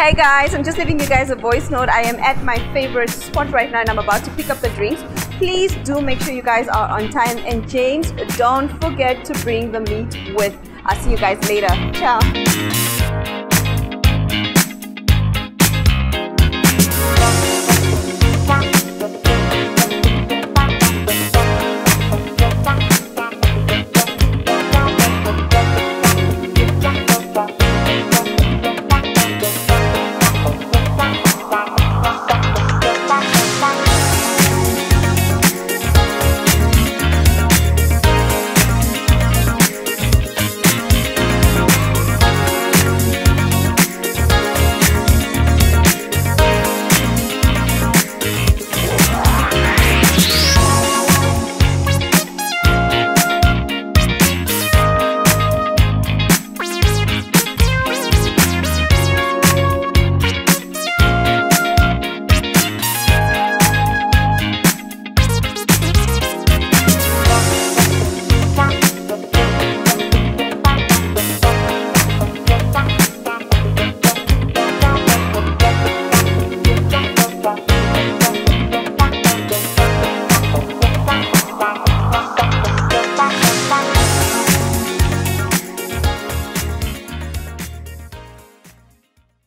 Hey guys, I'm just leaving you guys a voice note. I am at my favorite spot right now and I'm about to pick up the drinks. Please do make sure you guys are on time. And James, don't forget to bring the meat with. I'll see you guys later. Ciao.